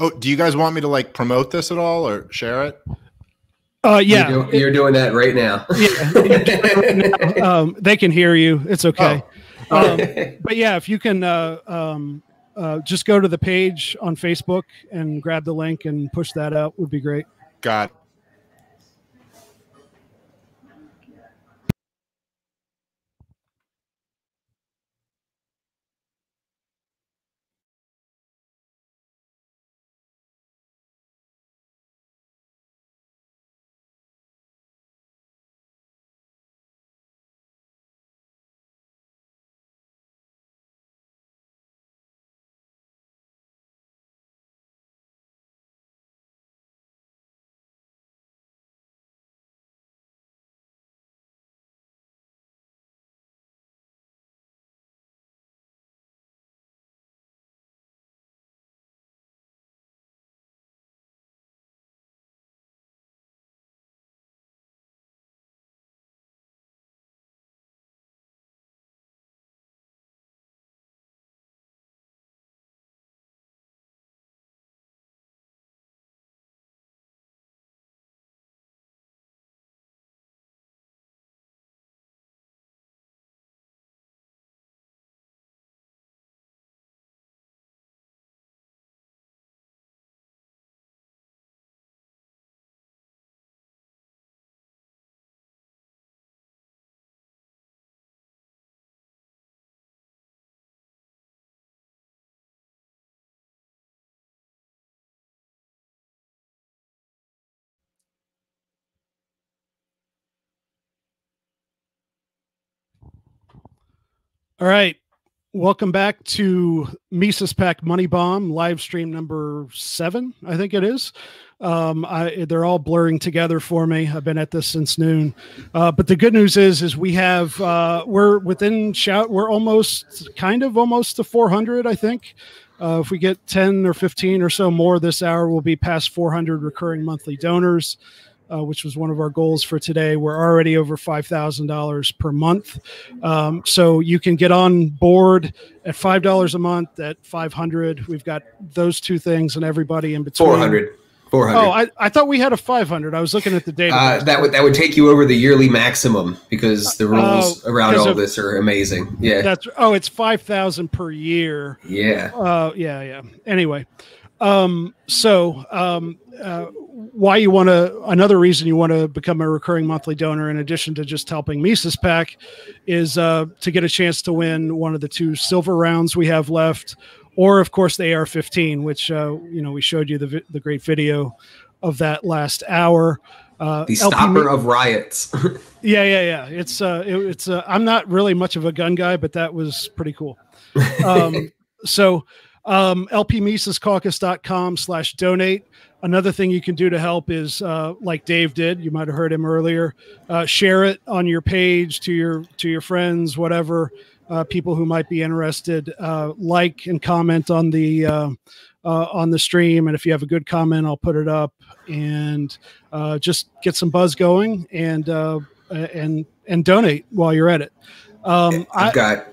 Oh, do you guys want me to like promote this at all or share it? Uh, yeah, you're, do, you're doing that right now. yeah, um, they can hear you. It's okay. Oh. Um, but yeah, if you can uh, um, uh, just go to the page on Facebook and grab the link and push that out, would be great. Got All right. Welcome back to Mises PAC Money Bomb live stream number seven, I think it is. Um, I, they're all blurring together for me. I've been at this since noon, uh, but the good news is, is we have uh, we're within shout. We're almost kind of almost to 400, I think. Uh, if we get 10 or 15 or so more this hour, we'll be past 400 recurring monthly donors uh, which was one of our goals for today. We're already over $5,000 per month. Um, so you can get on board at $5 a month, at 500. We've got those two things and everybody in between. 400. 400. Oh, I, I thought we had a 500. I was looking at the data. Uh, that would that would take you over the yearly maximum because the uh, rules uh, around all of, this are amazing. Yeah. That's oh, it's 5,000 per year. Yeah. Uh, yeah, yeah. Anyway, um, so um, uh, why you want to another reason you want to become a recurring monthly donor in addition to just helping Mises PAC is uh, to get a chance to win one of the two silver rounds we have left, or of course the AR-15, which uh, you know we showed you the the great video of that last hour. Uh, the stopper LP- of riots. yeah, yeah, yeah. It's uh, it, it's uh, I'm not really much of a gun guy, but that was pretty cool. Um, so um, lpmisescaucus.com slash donate. Another thing you can do to help is uh, like Dave did. You might have heard him earlier. Uh, share it on your page to your to your friends, whatever uh, people who might be interested. Uh, like and comment on the uh, uh, on the stream, and if you have a good comment, I'll put it up and just get some buzz going and and and donate while you're at it. Um, I've I, got.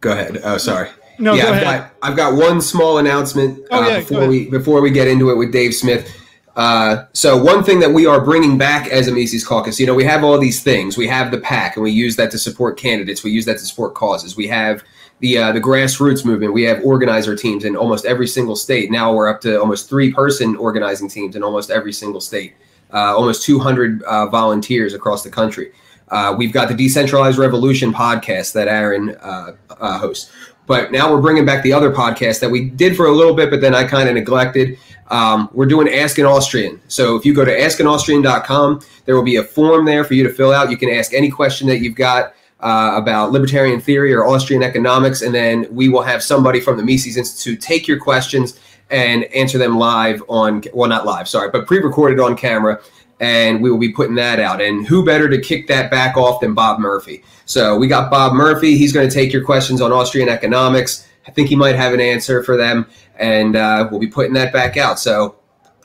Go ahead. Oh, sorry. No, yeah, I've got I've got one small announcement oh, uh, yeah, before we before we get into it with Dave Smith. Uh, so one thing that we are bringing back as a Mises Caucus, you know, we have all these things. We have the PAC, and we use that to support candidates. We use that to support causes. We have the uh, the grassroots movement. We have organizer teams in almost every single state. Now we're up to almost three person organizing teams in almost every single state. Uh, almost 200 uh, volunteers across the country. Uh, we've got the Decentralized Revolution podcast that Aaron uh, uh, hosts. But now we're bringing back the other podcast that we did for a little bit, but then I kind of neglected. Um, we're doing Ask an Austrian. So if you go to askanaustrian.com, there will be a form there for you to fill out. You can ask any question that you've got uh, about libertarian theory or Austrian economics, and then we will have somebody from the Mises Institute take your questions and answer them live on, well, not live, sorry, but pre recorded on camera and we will be putting that out. And who better to kick that back off than Bob Murphy? So we got Bob Murphy. He's going to take your questions on Austrian economics. I think he might have an answer for them, and uh, we'll be putting that back out. So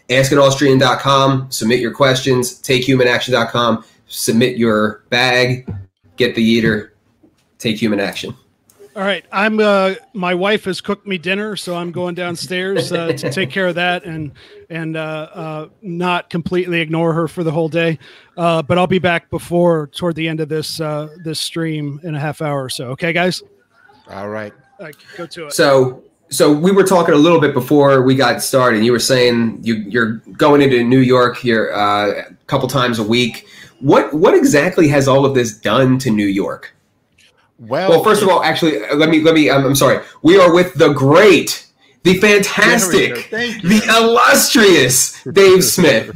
askanaustrian.com, submit your questions, takehumanaction.com, submit your bag, get the eater, take human action. All right, I'm. Uh, my wife has cooked me dinner, so I'm going downstairs uh, to take care of that and and uh, uh, not completely ignore her for the whole day. Uh, but I'll be back before toward the end of this uh, this stream in a half hour or so. Okay, guys. All right. All right, go to it. So, so we were talking a little bit before we got started. You were saying you, you're going into New York here uh, a couple times a week. What what exactly has all of this done to New York? Well, Well, first of all, actually, let me let me. I'm, I'm sorry. We are with the great, the fantastic, the illustrious Dave Smith.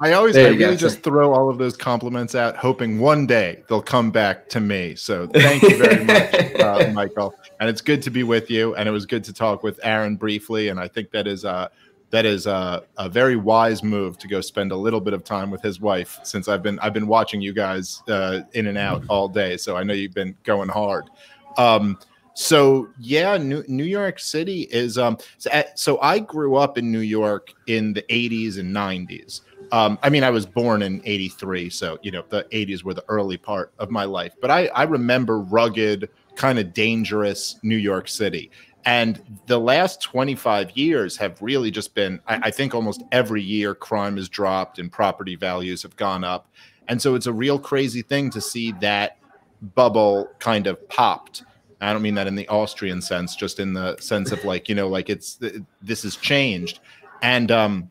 I always, I go, really sir. just throw all of those compliments out, hoping one day they'll come back to me. So thank you very much, uh, Michael. And it's good to be with you. And it was good to talk with Aaron briefly. And I think that is uh, that is uh, a very wise move to go spend a little bit of time with his wife. Since I've been I've been watching you guys uh, in and out all day, so I know you've been going hard. Um, so yeah, New, New York City is um. So, uh, so I grew up in New York in the 80s and 90s. Um, I mean, I was born in 83, so you know the 80s were the early part of my life. But I, I remember rugged, kind of dangerous New York City. And the last 25 years have really just been, I, I think almost every year crime has dropped and property values have gone up. And so it's a real crazy thing to see that bubble kind of popped. I don't mean that in the Austrian sense, just in the sense of like, you know, like it's this has changed. And um,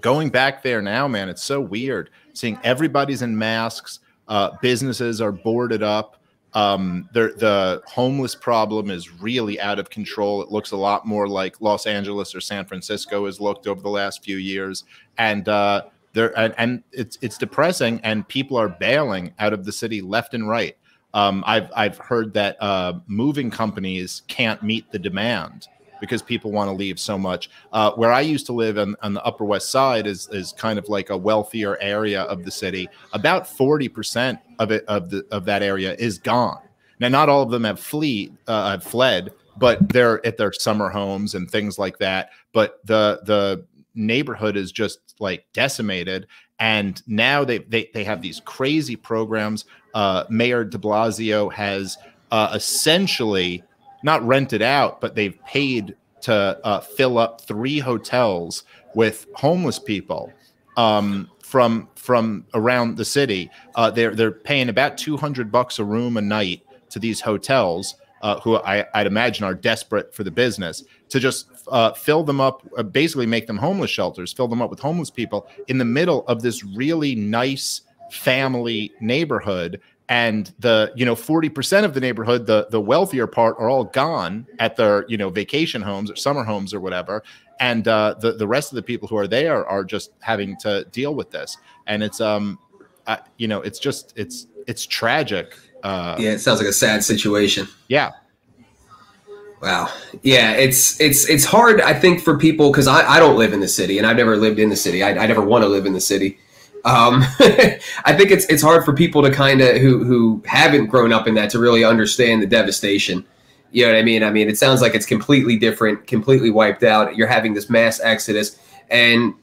going back there now, man, it's so weird seeing everybody's in masks. Uh, businesses are boarded up. Um, the homeless problem is really out of control. It looks a lot more like Los Angeles or San Francisco has looked over the last few years, and uh, there and, and it's it's depressing. And people are bailing out of the city left and right. Um, I've I've heard that uh, moving companies can't meet the demand because people want to leave so much. Uh, where I used to live on, on the Upper West Side is is kind of like a wealthier area of the city. About forty percent of it of the of that area is gone. Now, not all of them have flee uh, have fled, but they're at their summer homes and things like that. But the the neighborhood is just like decimated and now they they, they have these crazy programs uh, mayor de blasio has uh, essentially not rented out but they've paid to uh, fill up three hotels with homeless people um, from from around the city uh, they're they're paying about 200 bucks a room a night to these hotels uh, who I, I'd imagine are desperate for the business to just uh, fill them up, uh, basically make them homeless shelters, fill them up with homeless people in the middle of this really nice family neighborhood. And the you know forty percent of the neighborhood, the the wealthier part, are all gone at their you know vacation homes or summer homes or whatever, and uh, the the rest of the people who are there are just having to deal with this. And it's um, uh, you know, it's just it's it's tragic. Uh, Yeah, it sounds like a sad situation. yeah, Wow. Yeah, it's it's it's hard. I think for people because I, I don't live in the city and I've never lived in the city. I, I never want to live in the city. Um, I think it's it's hard for people to kind of who who haven't grown up in that to really understand the devastation. You know what I mean? I mean, it sounds like it's completely different, completely wiped out. You're having this mass exodus, and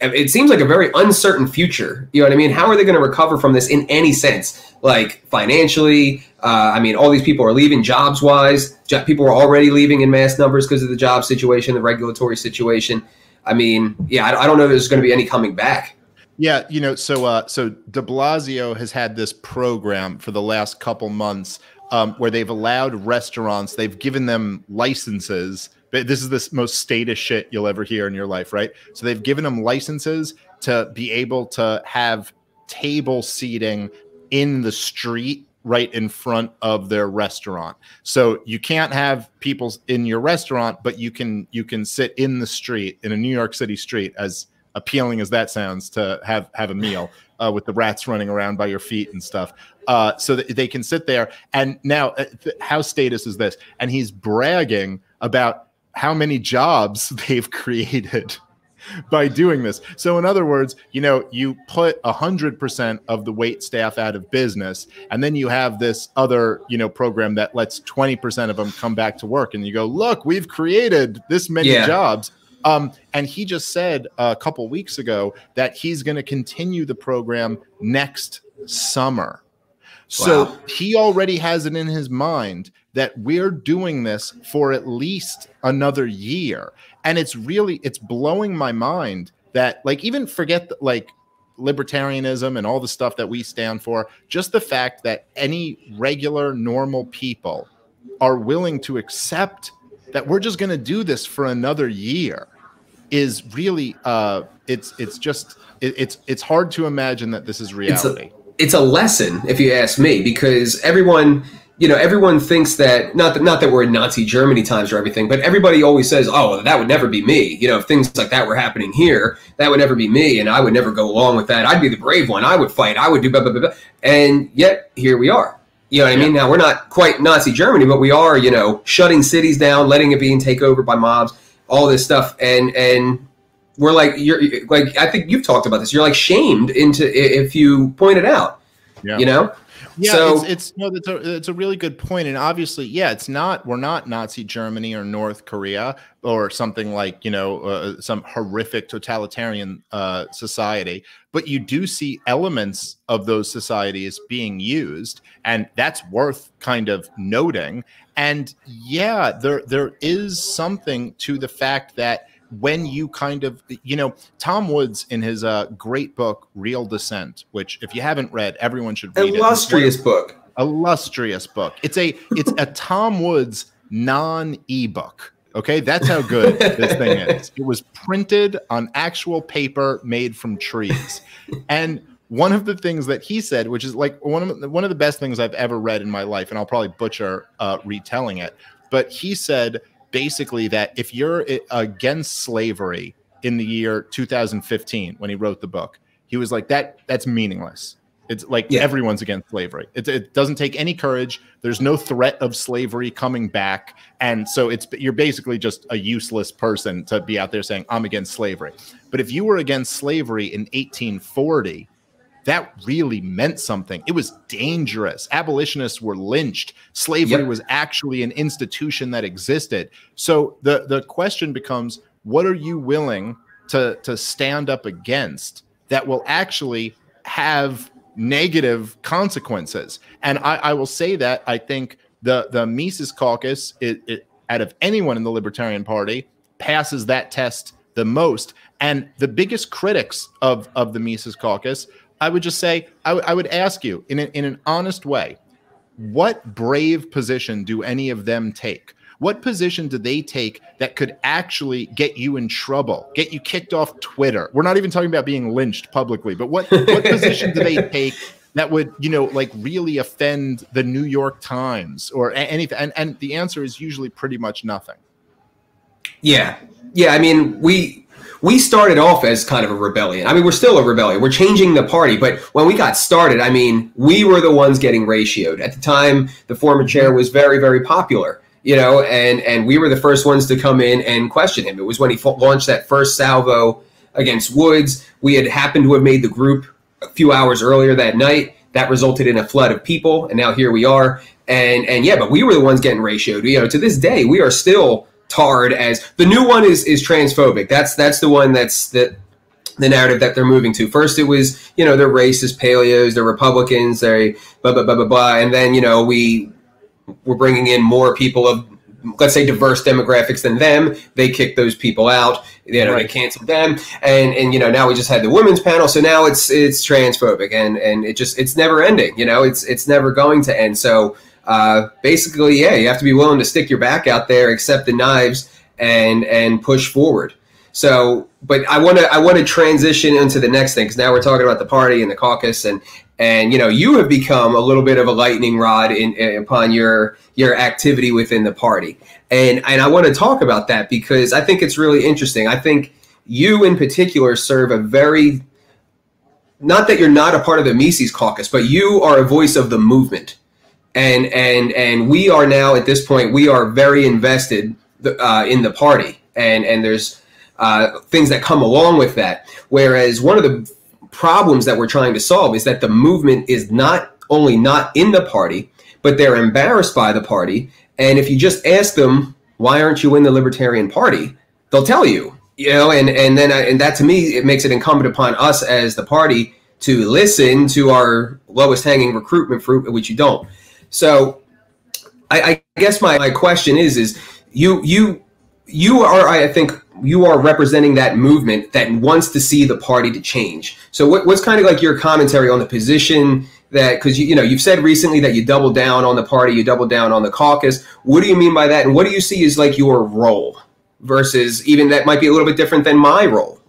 it seems like a very uncertain future. You know what I mean? How are they going to recover from this in any sense? Like financially, uh, I mean, all these people are leaving jobs wise. Jo- people are already leaving in mass numbers because of the job situation, the regulatory situation. I mean, yeah, I, I don't know if there's going to be any coming back. Yeah, you know, so uh, so De Blasio has had this program for the last couple months um, where they've allowed restaurants, they've given them licenses. This is the most statist shit you'll ever hear in your life, right? So they've given them licenses to be able to have table seating in the street right in front of their restaurant. So you can't have people in your restaurant, but you can you can sit in the street in a New York City street as appealing as that sounds to have have a meal uh, with the rats running around by your feet and stuff. Uh, so that they can sit there. And now uh, how statist is this? And he's bragging about how many jobs they've created by doing this. So in other words you know you put 100% of the wait staff out of business and then you have this other you know program that lets 20% of them come back to work and you go look we've created this many Yeah. jobs um, and he just said a couple weeks ago that he's going to continue the program next summer. So Wow. he already has it in his mind that we're doing this for at least another year. And it's really it's blowing my mind that like even forget the, like libertarianism and all the stuff that we stand for, just the fact that any regular normal people are willing to accept that we're just going to do this for another year is really uh it's it's just it, it's it's hard to imagine that this is reality it's a, it's a lesson if you ask me because everyone you know everyone thinks that not that not that we're in nazi germany times or everything but everybody always says oh that would never be me. You know if things like that were happening here that would never be me and i would never go along with that. I'd be the brave one. I would fight. I would do blah blah blah, blah. and yet here we are you know what I mean? Now we're not quite Nazi Germany, but we are, you know, shutting cities down, letting it be and take over by mobs, all this stuff, and and we're like you're like I think you've talked about this. You're like shamed into if you point it out. Yeah. You know. Yeah, so, it's, it's no, that's a it's a really good point, and obviously, yeah, it's not we're not Nazi Germany or North Korea or something like you know uh, some horrific totalitarian uh, society, but you do see elements of those societies being used, and that's worth kind of noting. And yeah, there there is something to the fact that when you kind of you know tom woods in his uh, great book Real Dissent which if you haven't read everyone should read illustrious it. book. Illustrious book. It's a it's a tom woods non ebook okay? That's how good this thing is. It was printed on actual paper made from trees. And one of the things that he said which is like one of the, one of the best things i've ever read in my life and i'll probably butcher uh, retelling it but he said basically that if you're against slavery in the year 2015 when he wrote the book, he was like that that's meaningless. It's like yeah. everyone's against slavery. It, it, doesn't take any courage. There's no threat of slavery coming back, and so it's you're basically just a useless person to be out there saying I'm against slavery. But if you were against slavery in 1840, that really meant something. It was dangerous. Abolitionists were lynched. Slavery yep. was actually an institution that existed. So the the question becomes, what are you willing to to stand up against that will actually have negative consequences? And I, I will say that I think the the Mises Caucus, it, it, out of anyone in the Libertarian Party, passes that test the most. And the biggest critics of, of the Mises Caucus I would just say, I, would ask you in, a, in an honest way, what brave position do any of them take? What position do they take that could actually get you in trouble, get you kicked off Twitter? We're not even talking about being lynched publicly, but what, what position do they take that would, you know, like really offend the New York Times or anything? And, and the answer is usually pretty much nothing. Yeah. Yeah. I mean, we, we started off as kind of a rebellion. I mean, we're still a rebellion. We're changing the party, but when we got started, I mean, we were the ones getting ratioed. At the time, the former chair was very, very popular, you know, and and we were the first ones to come in and question him. It was when he launched that first salvo against Woods. We had happened to have made the group a few hours earlier that night. That resulted in a flood of people, and now here we are. And and yeah, but we were the ones getting ratioed. You know, to this day, we are still tarred as the new one is is transphobic. That's that's the one that's that the narrative that they're moving to. First, it was you know they're racist, paleos, they're Republicans, they blah blah blah blah blah, and then you know we we're bringing in more people of let's say diverse demographics than them. They kicked those people out. You know, right. they canceled them, and and you know now we just had the women's panel, so now it's it's transphobic, and and it just it's never ending. You know, it's it's never going to end. So uh, basically, yeah, you have to be willing to stick your back out there, accept the knives, and and push forward. So, but I want to I want to transition into the next thing because now we're talking about the party and the caucus, and and you know you have become a little bit of a lightning rod in, in upon your your activity within the party, and and I want to talk about that because I think it's really interesting. I think you in particular serve a very not that you're not a part of the Mises caucus, but you are a voice of the movement and and and we are now at this point we are very invested uh, in the party. And and there's uh, things that come along with that. Whereas one of the problems that we're trying to solve is that the movement is not only not in the party but they're embarrassed by the party. And if you just ask them why aren't you in the libertarian party? they'll tell you you know? And and then I, and that to me it makes it incumbent upon us as the party to listen to our lowest hanging recruitment fruit which you don't so I, I guess my, my question is is you you you are I think you are representing that movement that wants to see the party to change. So what, what's kind of like your commentary on the position that because you, you know you've said recently that you doubled down on the party, you doubled down on the caucus. What do you mean by that, and what do you see as like your role versus even that might be a little bit different than my role?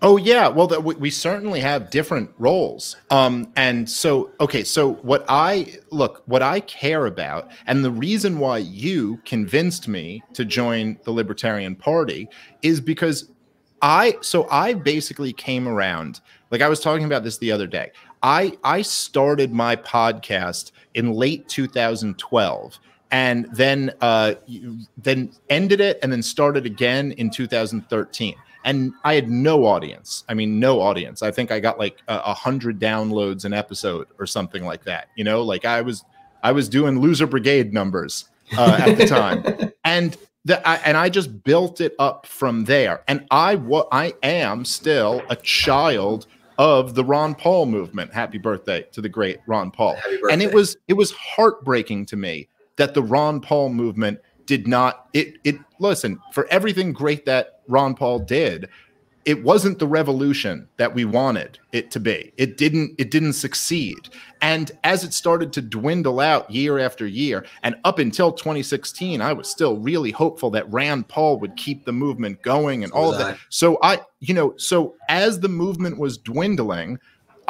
Oh yeah, well the, we certainly have different roles. Um, and so okay, so what I look, what I care about, and the reason why you convinced me to join the Libertarian Party is because I so I basically came around. Like I was talking about this the other day. I I started my podcast in late 2012 and then uh, then ended it and then started again in 2013 and I had no audience. I mean, no audience. I think I got like a, a hundred downloads an episode or something like that. You know, like I was I was doing loser brigade numbers uh, at the time, and the, I, and I just built it up from there. And I what I am still a child of the Ron Paul movement. Happy birthday to the great Ron Paul. And it was it was heartbreaking to me that the Ron Paul movement did not it it listen for everything great that Ron Paul did it wasn't the revolution that we wanted it to be. It didn't it didn't succeed. And as it started to dwindle out year after year and up until 2016 i was still really hopeful that rand paul would keep the movement going and all of that. So i you know so as the movement was dwindling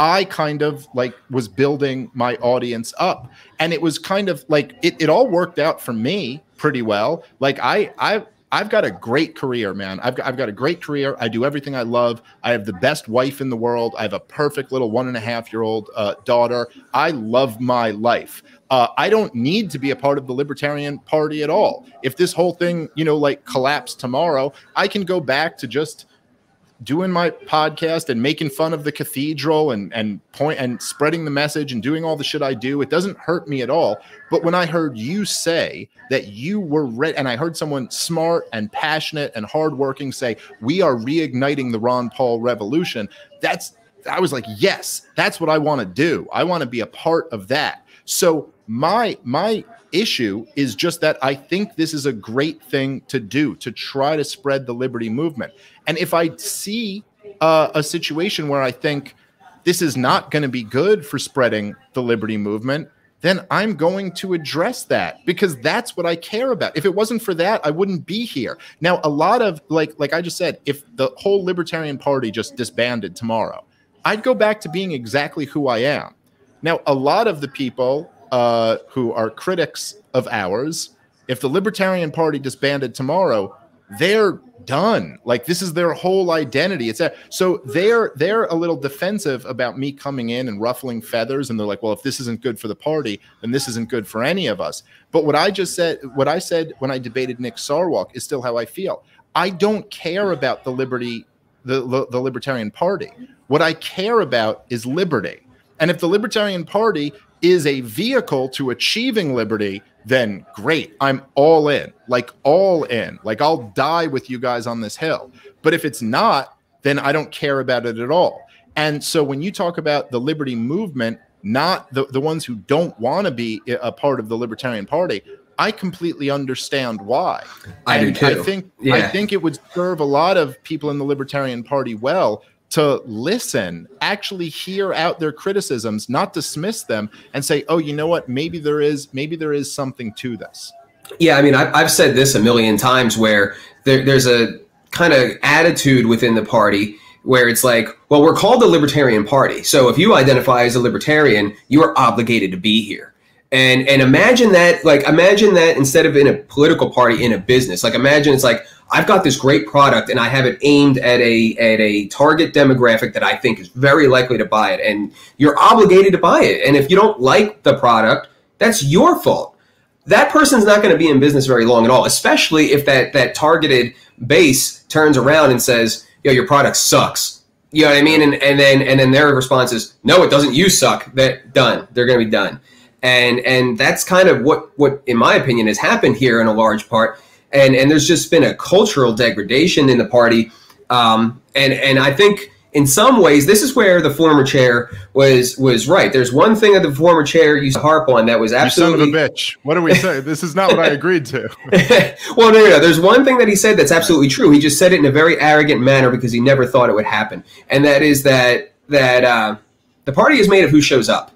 I kind of like was building my audience up. And it was kind of like it, it all worked out for me pretty well. Like I I I've got a great career, man. I've got, I've got a great career. I do everything I love. I have the best wife in the world. I have a perfect little one and a half year old uh, daughter. I love my life. Uh, I don't need to be a part of the Libertarian Party at all. If this whole thing, you know, like collapsed tomorrow, I can go back to just doing my podcast and making fun of the cathedral and and point and spreading the message and doing all the shit I do, it doesn't hurt me at all. But when I heard you say that you were ready, and I heard someone smart and passionate and hardworking say, "We are reigniting the Ron Paul revolution," that's I was like, "Yes, that's what I want to do. I want to be a part of that." So my my issue is just that I think this is a great thing to do to try to spread the liberty movement. And if I see uh, a situation where I think this is not going to be good for spreading the liberty movement, then I'm going to address that because that's what I care about. If it wasn't for that, I wouldn't be here. Now, a lot of like like I just said, if the whole Libertarian Party just disbanded tomorrow, I'd go back to being exactly who I am. Now, a lot of the people uh, who are critics of ours, if the Libertarian Party disbanded tomorrow, they're done. Like this is their whole identity. It's a, so they're they're a little defensive about me coming in and ruffling feathers, and they're like, well, if this isn't good for the party, then this isn't good for any of us. But what I just said, what I said when I debated Nick Sarwark is still how I feel. I don't care about the liberty, the, the Libertarian Party. What I care about is liberty. And if the Libertarian Party is a vehicle to achieving liberty, then great. I'm all in, like all in. Like I'll die with you guys on this hill. But if it's not, then I don't care about it at all. And so when you talk about the liberty movement, not the, the ones who don't want to be a part of the Libertarian Party, I completely understand why. I and do too. I think yeah. I think it would serve a lot of people in the Libertarian Party well to listen, actually hear out their criticisms, not dismiss them, and say, "Oh, you know what? Maybe there is, maybe there is something to this." Yeah, I mean, I've, I've said this a million times where there, there's a kind of attitude within the party where it's like, well, we're called the Libertarian Party, so if you identify as a libertarian, you are obligated to be here. And and imagine that, like, imagine that instead of in a political party, in a business, like, imagine it's like, I've got this great product and I have it aimed at a at a target demographic that I think is very likely to buy it. And you're obligated to buy it. And if you don't like the product that's your fault. That person's not going to be in business very long at all especially if that that targeted base turns around and says yo your product sucks. You know what I mean? And and then and then their response is no it doesn't. You suck. That done. They're going to be done and and that's kind of what what in my opinion has happened here in a large part and and there's just been a cultural degradation in the party. Um, and and I think in some ways, this is where the former chair was was right. There's one thing that the former chair used to harp on that was absolutely you son of a bitch. What do we say? this is not what I agreed to. well, no, no, no. There's one thing that he said that's absolutely true. He just said it in a very arrogant manner because he never thought it would happen, and that is that that uh, the party is made of who shows up.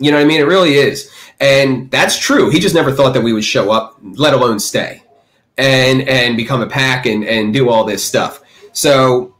You know what I mean? It really is, and that's true. He just never thought that we would show up, let alone stay, and and become a PAC and and do all this stuff. So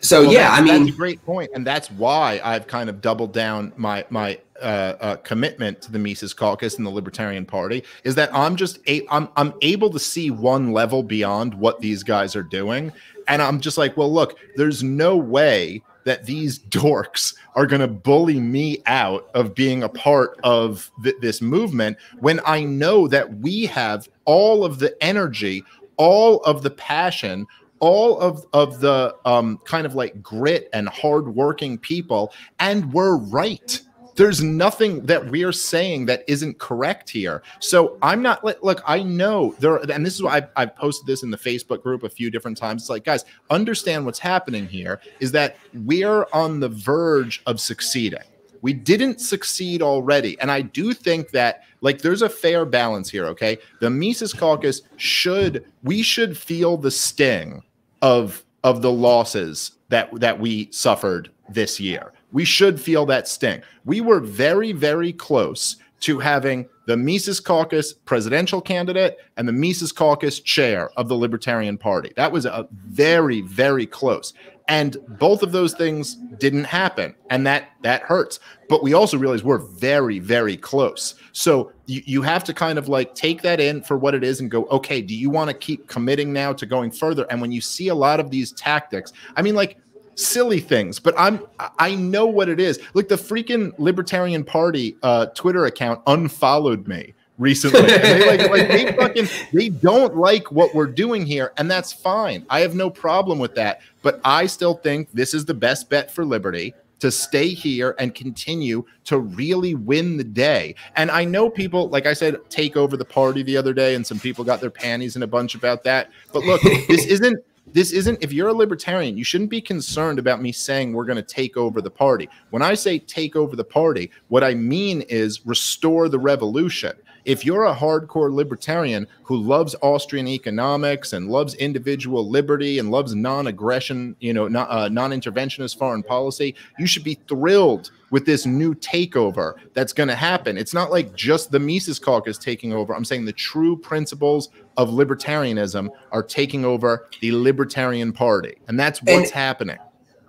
so well, yeah, I mean, that's a great point, and that's why I've kind of doubled down my my uh, uh, commitment to the Mises Caucus and the Libertarian Party. Is that I'm just a, I'm I'm able to see one level beyond what these guys are doing, and I'm just like, well, look, there's no way that these dorks are going to bully me out of being a part of th- this movement when I know that we have all of the energy, all of the passion, all of of the um, kind of like grit and hardworking people, and we're right. There's nothing that we're saying that isn't correct here. So I'm not look. I know there, and this is why I've, I've posted this in the Facebook group a few different times. It's like, guys, understand what's happening here is that we're on the verge of succeeding. We didn't succeed already, and I do think that like there's a fair balance here. Okay, the Mises Caucus should we should feel the sting of of the losses that that we suffered this year. We should feel that sting. We were very very close to having the Mises Caucus presidential candidate and the Mises Caucus chair of the Libertarian Party. That was a very very close. And both of those things didn't happen and that that hurts. But we also realize we're very very close. So you, you have to kind of like take that in for what it is and go, okay, do you want to keep committing now to going further? And when you see a lot of these tactics, I mean, like silly things, but I'm I know what it is. Like the freaking Libertarian Party uh, Twitter account unfollowed me recently. they like, like they fucking they don't like what we're doing here, and that's fine. I have no problem with that. But I still think this is the best bet for liberty to stay here and continue to really win the day. And I know people, like I said, take over the party the other day, and some people got their panties in a bunch about that. But look, this isn't this isn't if you're a libertarian you shouldn't be concerned about me saying we're going to take over the party when i say take over the party what i mean is restore the revolution if you're a hardcore libertarian who loves Austrian economics and loves individual liberty and loves non-aggression, you know, non, uh, non-interventionist foreign policy, you should be thrilled with this new takeover that's going to happen. It's not like just the Mises Caucus taking over. I'm saying the true principles of libertarianism are taking over the Libertarian Party, and that's what's and, happening.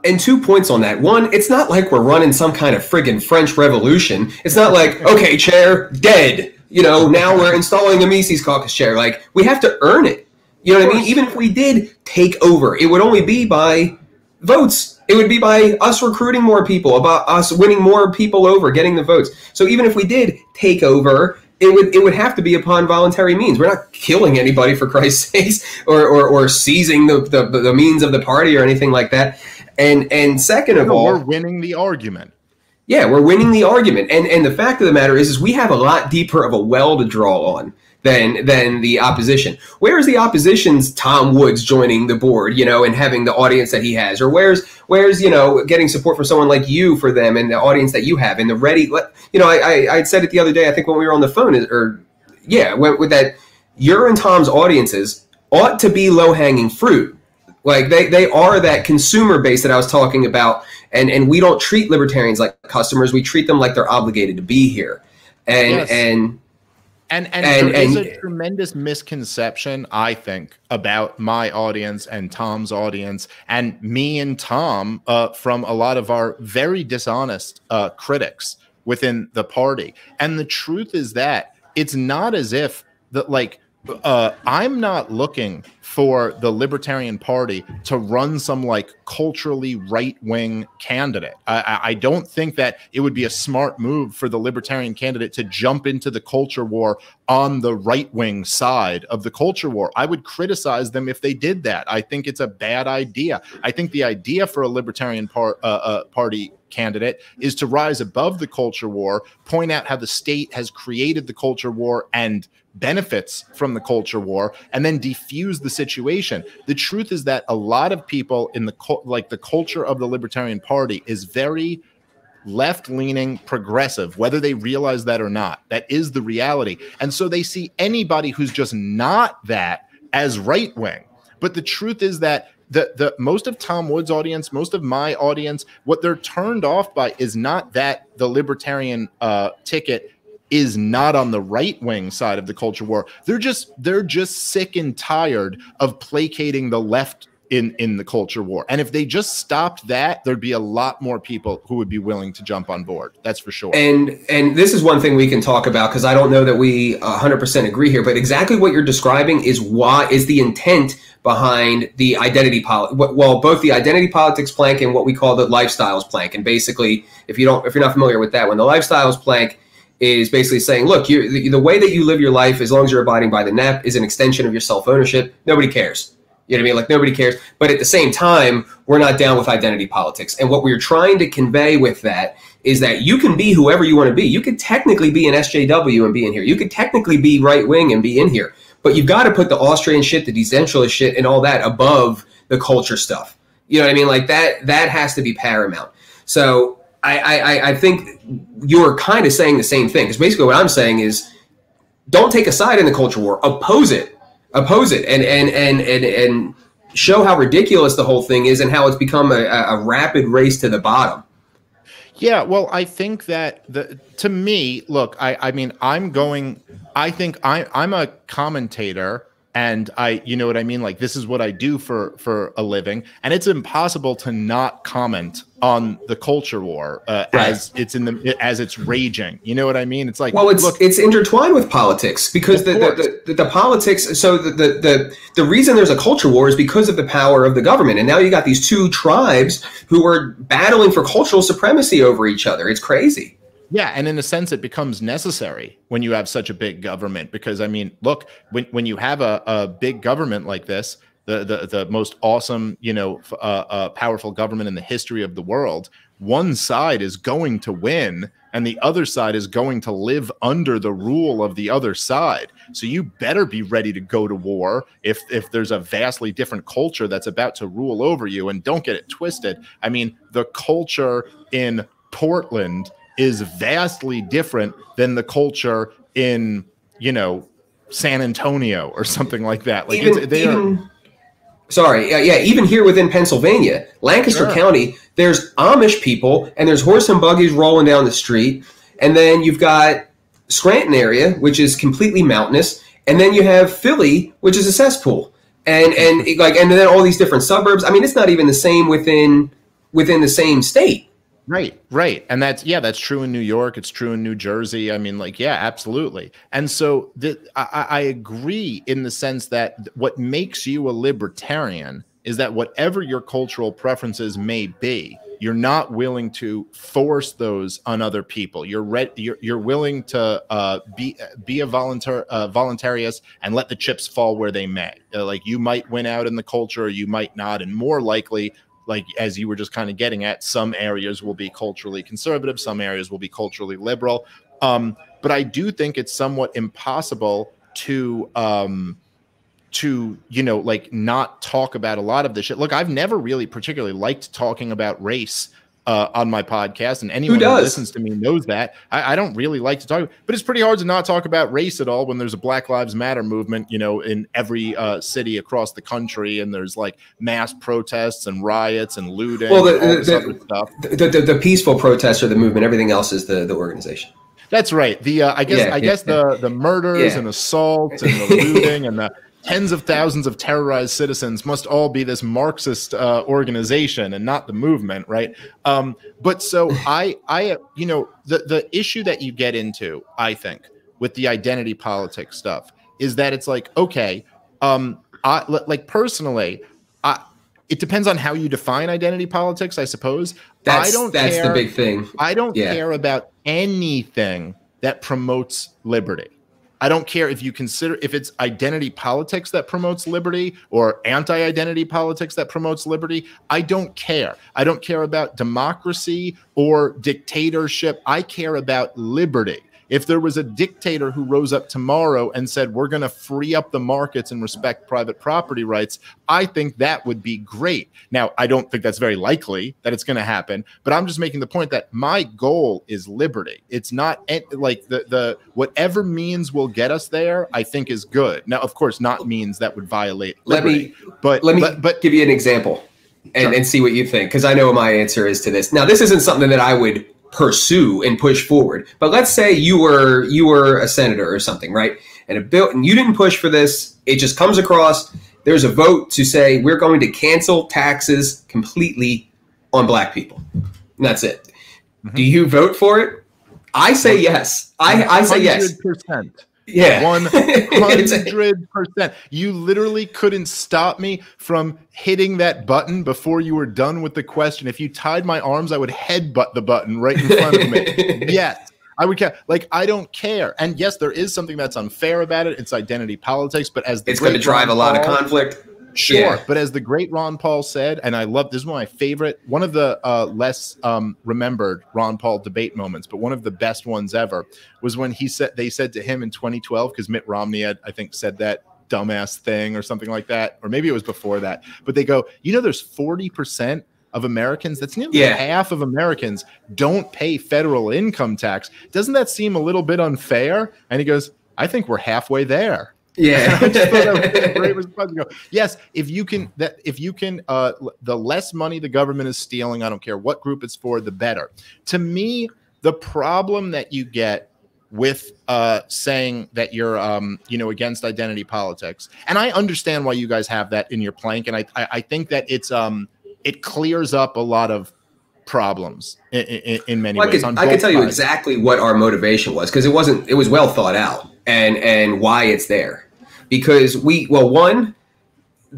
And two points on that. One, it's not like we're running some kind of friggin' French Revolution. It's not like, okay, chair, dead you know, now we're installing a Mises caucus chair. Like we have to earn it. You know what I mean? Even if we did take over, it would only be by votes. It would be by us recruiting more people, about us winning more people over, getting the votes. So even if we did take over, it would it would have to be upon voluntary means. We're not killing anybody for Christ's sakes, or or, or seizing the, the, the means of the party or anything like that. And and second of all, we're winning the argument. Yeah, we're winning the argument. And and the fact of the matter is is we have a lot deeper of a well to draw on than than the opposition. Where is the opposition's Tom Woods joining the board, you know, and having the audience that he has? Or where's where's, you know, getting support from someone like you for them and the audience that you have and the ready you know, I I, I said it the other day, I think when we were on the phone or yeah, with that your and Tom's audiences ought to be low hanging fruit. Like they, they are that consumer base that I was talking about and and we don't treat libertarians like customers. We treat them like they're obligated to be here, and yes. and. And and, and there and, is a tremendous misconception, I think, about my audience and Tom's audience, and me and Tom uh, from a lot of our very dishonest uh, critics within the party. And the truth is that it's not as if that like uh, I'm not looking for the Libertarian Party to run some like culturally right wing candidate. I, I, don't think that it would be a smart move for the Libertarian candidate to jump into the culture war on the right wing side of the culture war. I would criticize them if they did that. I think it's a bad idea. I think the idea for a Libertarian par- uh, uh, Party candidate is to rise above the culture war, point out how the state has created the culture war and benefits from the culture war, and then defuse the situation. The truth is that a lot of people in the like the culture of the Libertarian Party is very left leaning progressive, whether they realize that or not. That is the reality. And so they see anybody who's just not that as right wing. But the truth is that the the most of Tom Woods' audience, most of my audience, what they're turned off by is not that the libertarian uh, ticket is not on the right wing side of the culture war. They're just they're just sick and tired of placating the left in in the culture war. And if they just stopped that, there'd be a lot more people who would be willing to jump on board. That's for sure. And and this is one thing we can talk about because I don't know that we 100% agree here, but exactly what you're describing is why is the intent behind the identity politics. Well, both the identity politics plank and what we call the lifestyles plank. And basically, if you don't if you're not familiar with that, one, the lifestyles plank is basically saying, look, the, the way that you live your life, as long as you're abiding by the NAP, is an extension of your self ownership. Nobody cares you know what I mean? Like nobody cares. But at the same time, we're not down with identity politics. And what we're trying to convey with that is that you can be whoever you want to be. You could technically be an SJW and be in here. You could technically be right wing and be in here. But you've got to put the Austrian shit, the decentralist shit, and all that above the culture stuff. You know what I mean? Like that. That has to be paramount. So I, I, I think you're kind of saying the same thing. Because basically, what I'm saying is, don't take a side in the culture war. Oppose it oppose it and and and and and show how ridiculous the whole thing is and how it's become a, a rapid race to the bottom. Yeah, well, I think that the to me, look, I I mean, I'm going. I think I I'm a commentator and i you know what i mean? Like this is what i do for for a living. And it's impossible to not comment on the culture war uh, right. as it's in the as it's raging. You know what i mean? It's like well it's look, it's intertwined with politics because the the, the, the, politics so the, the the the reason there's a culture war is because of the power of the government. And now you got these two tribes who are battling for cultural supremacy over each other. It's crazy yeah, and in a sense, it becomes necessary when you have such a big government because I mean, look, when when you have a, a big government like this, the the the most awesome, you know, uh, uh, powerful government in the history of the world, one side is going to win, and the other side is going to live under the rule of the other side. So you better be ready to go to war if if there's a vastly different culture that's about to rule over you. And don't get it twisted. I mean, the culture in Portland is vastly different than the culture in you know San Antonio or something like that. Like even, they even, are. Sorry, uh, yeah, even here within Pennsylvania, Lancaster sure. County, there's Amish people and there's horse and buggies rolling down the street, and then you've got Scranton area, which is completely mountainous, and then you have Philly, which is a cesspool, and and like and then all these different suburbs. I mean, it's not even the same within within the same state. Right, right. And that's yeah, that's true in New York, it's true in New Jersey. I mean, like, yeah, absolutely. And so the, I, I agree in the sense that what makes you a libertarian is that whatever your cultural preferences may be, you're not willing to force those on other people. You're re- you're, you're willing to uh, be be a volunteer uh, voluntarious and let the chips fall where they may. Uh, like you might win out in the culture, you might not, and more likely like as you were just kind of getting at some areas will be culturally conservative some areas will be culturally liberal. Um, but i do think it's somewhat impossible to um, to you know like not talk about a lot of this shit. Look i've never really particularly liked talking about race uh, on my podcast, and anyone who, who, listens to me knows that. I, I, don't really like to talk, but it's pretty hard to not talk about race at all when there's a Black Lives Matter movement, you know, in every uh, city across the country, and there's like mass protests and riots and looting. Well, the, the, the, the, the, peaceful protests are the movement. Everything else is the, the organization. That's right. The uh, I guess yeah, I yeah, guess yeah. the the murders and assaults and the looting and the tens of thousands of terrorized citizens must all be this Marxist uh, organization and not the movement, right? Um, but so I, I, you know, the the issue that you get into, I think, with the identity politics stuff is that it's like, okay, um, I like personally, I, it depends on how you define identity politics, I suppose. That's, I don't. That's care, the big thing. I don't yeah. care about anything that promotes liberty. I don't care if you consider if it's identity politics that promotes liberty or anti identity politics that promotes liberty. I don't care. I don't care about democracy or dictatorship. I care about liberty. If there was a dictator who rose up tomorrow and said, We're going to free up the markets and respect private property rights, I think that would be great. Now, I don't think that's very likely that it's going to happen, but I'm just making the point that my goal is liberty. It's not like the, the whatever means will get us there, I think is good. Now, of course, not means that would violate liberty. Let me, but let me but, but give you an example and, sure. and see what you think because I know my answer is to this. Now, this isn't something that I would pursue and push forward. But let's say you were you were a senator or something, right? And a bill and you didn't push for this. It just comes across. There's a vote to say we're going to cancel taxes completely on black people. And that's it. Mm-hmm. Do you vote for it? I say yes. I, I say yes. Percent. Yeah. 100%. you literally couldn't stop me from hitting that button before you were done with the question. If you tied my arms, I would headbutt the button right in front of me. yes. I would care. Like I don't care. And yes, there is something that's unfair about it. It's identity politics, but as it's going to drive a lot of conflict. Sure, yeah. but as the great Ron Paul said, and I love this is one of my favorite, one of the uh, less um, remembered Ron Paul debate moments, but one of the best ones ever was when he said they said to him in 2012 because Mitt Romney had I think said that dumbass thing or something like that, or maybe it was before that. But they go, you know, there's 40 percent of Americans, that's nearly yeah. half of Americans, don't pay federal income tax. Doesn't that seem a little bit unfair? And he goes, I think we're halfway there. Yeah, great response. Go, yes, if you can that if you can, uh, the less money the government is stealing, I don't care what group it's for, the better. To me, the problem that you get with uh, saying that you're um, you know against identity politics, and I understand why you guys have that in your plank, and I I, I think that it's um it clears up a lot of problems in, in, in many well, ways. I can, I can tell sides. you exactly what our motivation was because it wasn't it was well thought out and and why it's there. Because we well one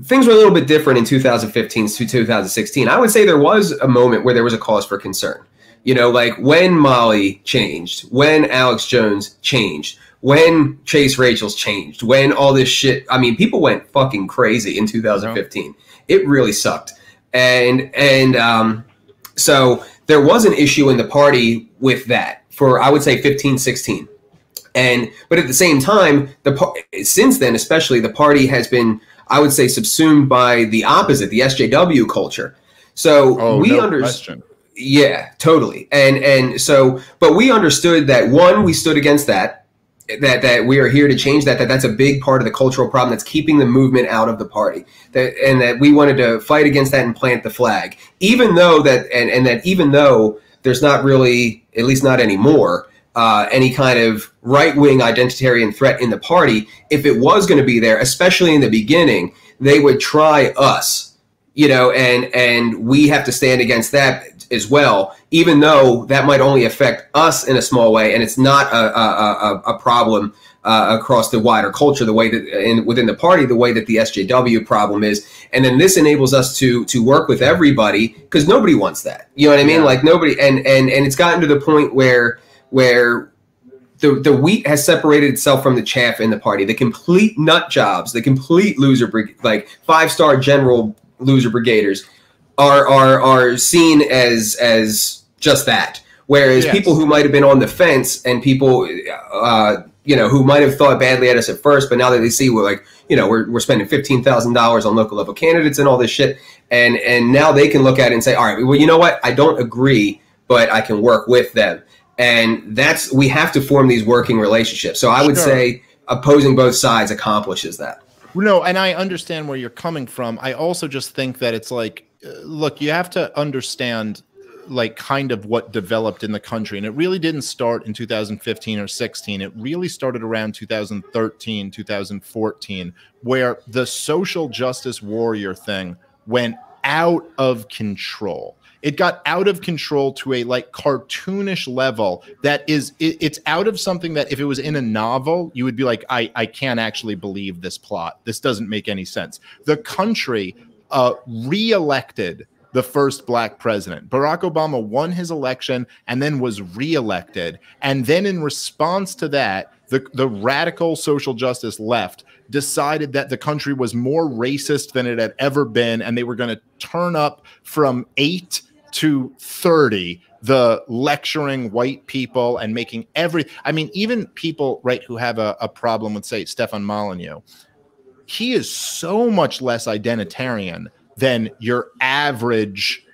things were a little bit different in 2015 to 2016. I would say there was a moment where there was a cause for concern. You know, like when Molly changed, when Alex Jones changed, when Chase Rachels changed, when all this shit. I mean, people went fucking crazy in 2015. No. It really sucked, and and um, so there was an issue in the party with that for I would say 15, 16. And but at the same time, the since then, especially the party has been, I would say, subsumed by the opposite, the SJW culture. So oh, we no understand. Yeah, totally. And and so, but we understood that one, we stood against that. That that we are here to change that. That that's a big part of the cultural problem that's keeping the movement out of the party. That and that we wanted to fight against that and plant the flag. Even though that and and that even though there's not really, at least not anymore, uh, any kind of right wing identitarian threat in the party, if it was going to be there, especially in the beginning, they would try us, you know, and and we have to stand against that as well, even though that might only affect us in a small way, and it's not a a, a, a problem uh, across the wider culture, the way that in, within the party, the way that the SJW problem is, and then this enables us to to work with everybody because nobody wants that. You know what I mean? Yeah. Like nobody, and and and it's gotten to the point where where the, the wheat has separated itself from the chaff in the party. The complete nut jobs, the complete loser, like five star general loser brigaders, are are are seen as as just that. Whereas yes. people who might have been on the fence and people, uh, you know, who might have thought badly at us at first, but now that they see we're like, you know, we're, we're spending fifteen thousand dollars on local level candidates and all this shit, and and now they can look at it and say, all right, well, you know what, I don't agree, but I can work with them and that's we have to form these working relationships. So i would sure. say opposing both sides accomplishes that. No and i understand where you're coming from. I also just think that it's like uh, look you have to understand like kind of what developed in the country. And it really didn't start in 2015 or 16 it really started around 2013 2014 where the social justice warrior thing went out of control it got out of control to a like cartoonish level that is it, it's out of something that if it was in a novel you would be like i i can't actually believe this plot this doesn't make any sense the country uh re-elected the first black president. Barack Obama won his election and then was reelected. And then, in response to that, the, the radical social justice left decided that the country was more racist than it had ever been. And they were going to turn up from eight to 30 the lecturing white people and making every i mean even people right who have a, a problem with say stefan molyneux he is so much less identitarian than your average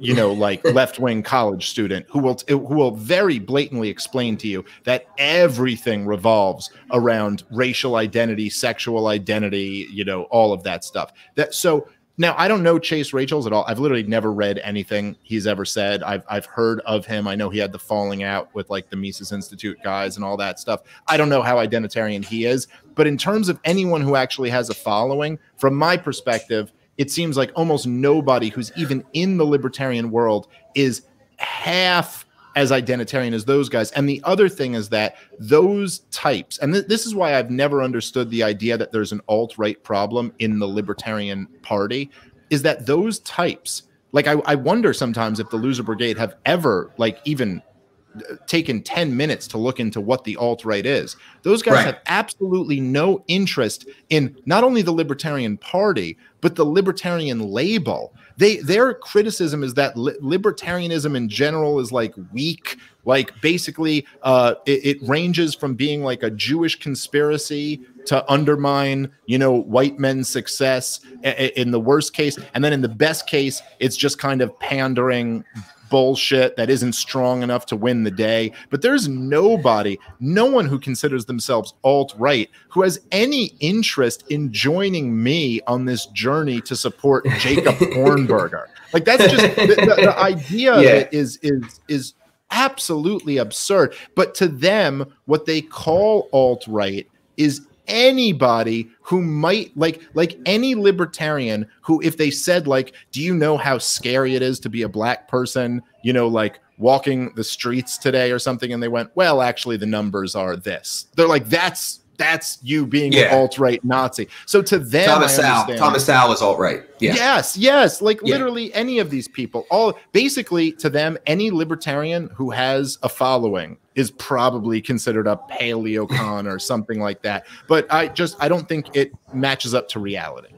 you know like left-wing college student who will who will very blatantly explain to you that everything revolves around racial identity sexual identity you know all of that stuff. That so now I don't know Chase Rachels at all. I've literally never read anything he's ever said. I've I've heard of him. I know he had the falling out with like the Mises Institute guys and all that stuff. I don't know how identitarian he is, but in terms of anyone who actually has a following, from my perspective, it seems like almost nobody who's even in the libertarian world is half as identitarian as those guys. And the other thing is that those types, and th- this is why I've never understood the idea that there's an alt right problem in the Libertarian Party, is that those types, like I, I wonder sometimes if the Loser Brigade have ever, like, even uh, taken 10 minutes to look into what the alt right is. Those guys right. have absolutely no interest in not only the Libertarian Party, but the Libertarian label they their criticism is that li- libertarianism in general is like weak. Like basically uh, it, it, ranges from being like a jewish conspiracy to undermine you know white men's success in the worst case. And then in the best case it's just kind of pandering bullshit that isn't strong enough to win the day. But there's nobody, no one who considers themselves alt right who has any interest in joining me on this journey to support Jacob Hornberger. Like that's just the, the, the idea yeah. is is is absolutely absurd. But to them, what they call alt right is anybody who might like like any libertarian who if they said like do you know how scary it is to be a black person you know like walking the streets today or something? and they went well actually the numbers are this. They're like that's that's you being yeah. an alt right Nazi. So to them, Thomas Sowell, Thomas Sowell is alt right. Yeah. Yes, yes. Like yeah. literally any of these people, all basically to them, any libertarian who has a following is probably considered a paleocon or something like that. But I just I don't think it matches up to reality.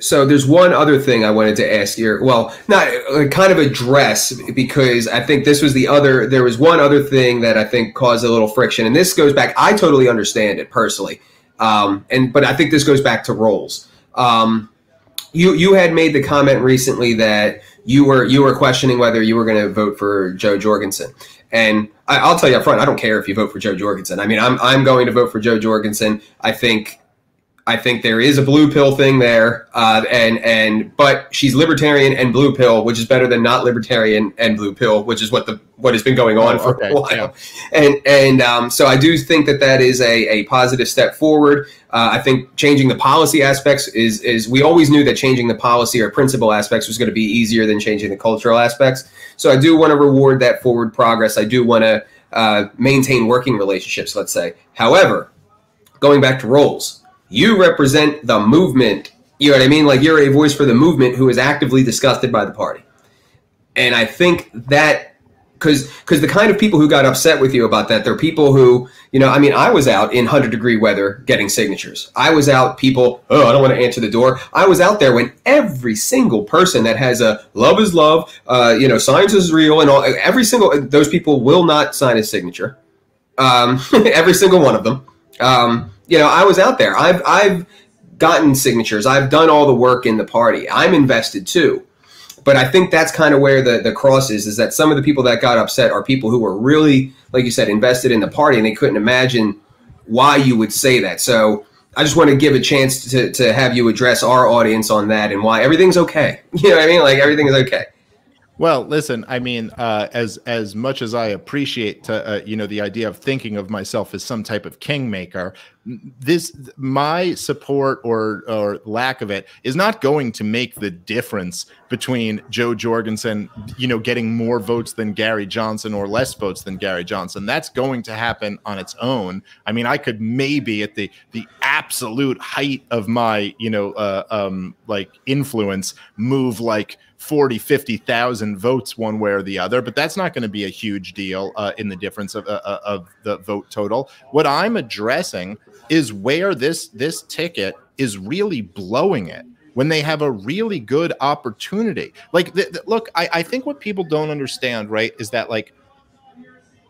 So there's one other thing I wanted to ask here. Well, not uh, kind of address because I think this was the other. There was one other thing that I think caused a little friction, and this goes back. I totally understand it personally, um, and but I think this goes back to roles. Um, you you had made the comment recently that you were you were questioning whether you were going to vote for Jo Jorgensen, and I, will tell you up front, I don't care if you vote for Jo Jorgensen. I mean, I'm I'm going to vote for Jo Jorgensen. I think I think there is a blue pill thing there, uh, and and but she's libertarian and blue pill, which is better than not libertarian and blue pill, which is what the what has been going on oh, for okay. a while. Yeah. And and um, so I do think that that is a, a positive step forward. Uh, I think changing the policy aspects is is we always knew that changing the policy or principle aspects was going to be easier than changing the cultural aspects. So I do want to reward that forward progress. I do want to uh, maintain working relationships. Let's say, however, going back to roles you represent the movement. You know what I mean? Like you're a voice for the movement who is actively disgusted by the party. And I think that because because the kind of people who got upset with you about that, they're people who, you know, I mean, I was out in hundred degree weather getting signatures. I was out, people, oh, I don't want to answer the door. I was out there when every single person that has a love is love, uh, you know, science is real, and all every single those people will not sign a signature. Um, every single one of them. Um, you know, I was out there. I've I've gotten signatures. I've done all the work in the party. I'm invested too. But I think that's kind of where the, the cross is, is that some of the people that got upset are people who were really, like you said, invested in the party and they couldn't imagine why you would say that. So I just want to give a chance to, to have you address our audience on that and why everything's okay. You know what I mean? Like everything is okay. Well, listen, I mean, uh, as as much as I appreciate, to, uh, you know, the idea of thinking of myself as some type of kingmaker, this my support or or lack of it is not going to make the difference between Jo Jorgensen, you know, getting more votes than Gary Johnson or less votes than Gary Johnson. That's going to happen on its own. I mean, I could maybe at the the absolute height of my, you know, uh, um, like influence, move like 40, 50,000 votes one way or the other, but that's not going to be a huge deal uh, in the difference of, uh, uh, of the vote total. What I'm addressing is where this this ticket is really blowing it. when they have a really good opportunity. Like, th- th- look, I, I think what people don't understand, right, is that like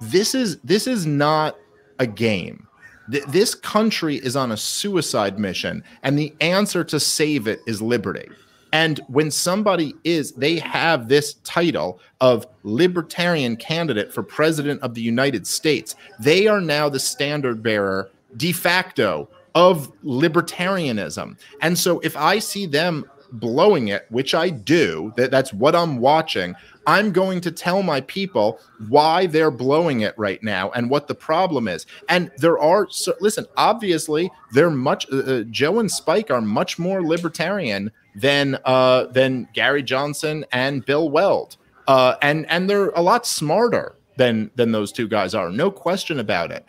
this is this is not a game. Th- this country is on a suicide mission, and the answer to save it is liberty. And when somebody is, they have this title of libertarian candidate for president of the United States. They are now the standard bearer de facto of libertarianism. And so if I see them blowing it, which I do, that, that's what I'm watching, I'm going to tell my people why they're blowing it right now and what the problem is. And there are, so, listen, obviously, they're much, uh, uh, Jo and Spike are much more libertarian than uh, than Gary Johnson and Bill Weld, uh, and and they're a lot smarter than than those two guys are. No question about it.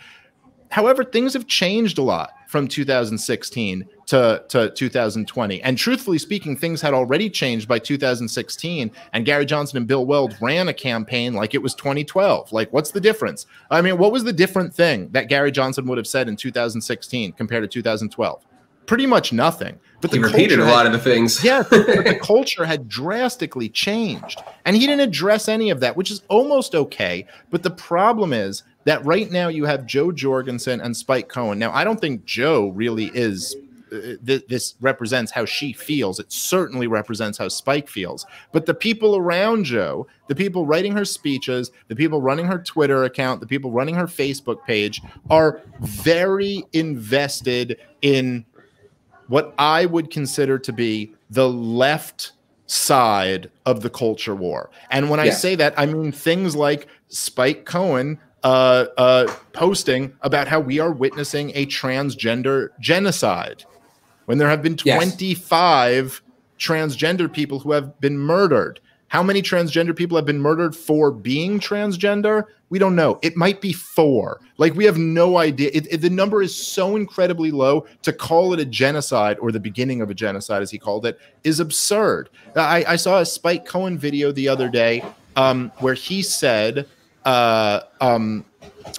However, things have changed a lot from 2016 to, to 2020. And truthfully speaking, things had already changed by 2016. And Gary Johnson and Bill Weld ran a campaign like it was 2012. Like, what's the difference? I mean, what was the different thing that Gary Johnson would have said in 2016 compared to 2012? Pretty much nothing. But he repeated a lot of the things. yeah, but the culture had drastically changed. And he didn't address any of that, which is almost okay. But the problem is that right now you have Jo Jorgensen and Spike Cohen. Now, I don't think Jo really is uh, th- this represents how she feels. It certainly represents how Spike feels. But the people around Jo, the people writing her speeches, the people running her Twitter account, the people running her Facebook page are very invested in what I would consider to be the left side of the culture war. And when I say that, I mean things like Spike Cohen uh, uh, posting about how we are witnessing a transgender genocide when there have been 25 yes. transgender people who have been murdered. How many transgender people have been murdered for being transgender? We don't know. It might be four. Like we have no idea. It, it, the number is so incredibly low to call it a genocide or the beginning of a genocide, as he called it, is absurd. I, I saw a Spike Cohen video the other day um, where he said uh, um,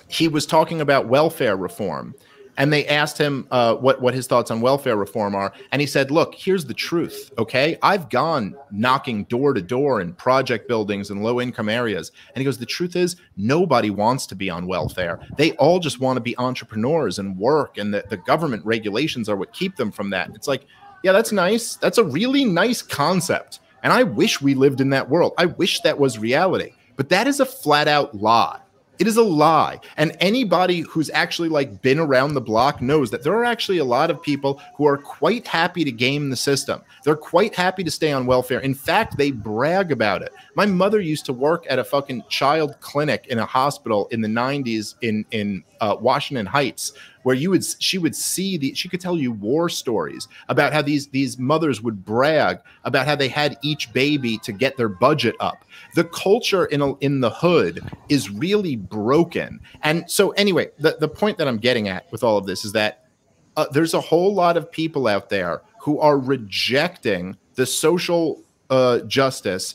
he was talking about welfare reform and they asked him uh, what what his thoughts on welfare reform are, and he said, "Look, here's the truth. Okay, I've gone knocking door to door in project buildings in low income areas, and he goes, the truth is nobody wants to be on welfare. They all just want to be entrepreneurs and work, and the, the government regulations are what keep them from that. It's like, yeah, that's nice. That's a really nice concept, and I wish we lived in that world. I wish that was reality, but that is a flat out lie." It is a lie. And anybody who's actually like been around the block knows that there are actually a lot of people who are quite happy to game the system. They're quite happy to stay on welfare. In fact, they brag about it. My mother used to work at a fucking child clinic in a hospital in the 90s in in uh, Washington Heights where you would she would see the she could tell you war stories about how these these mothers would brag about how they had each baby to get their budget up. The culture in a, in the hood is really broken. And so anyway, the the point that I'm getting at with all of this is that uh, there's a whole lot of people out there who are rejecting the social uh, justice,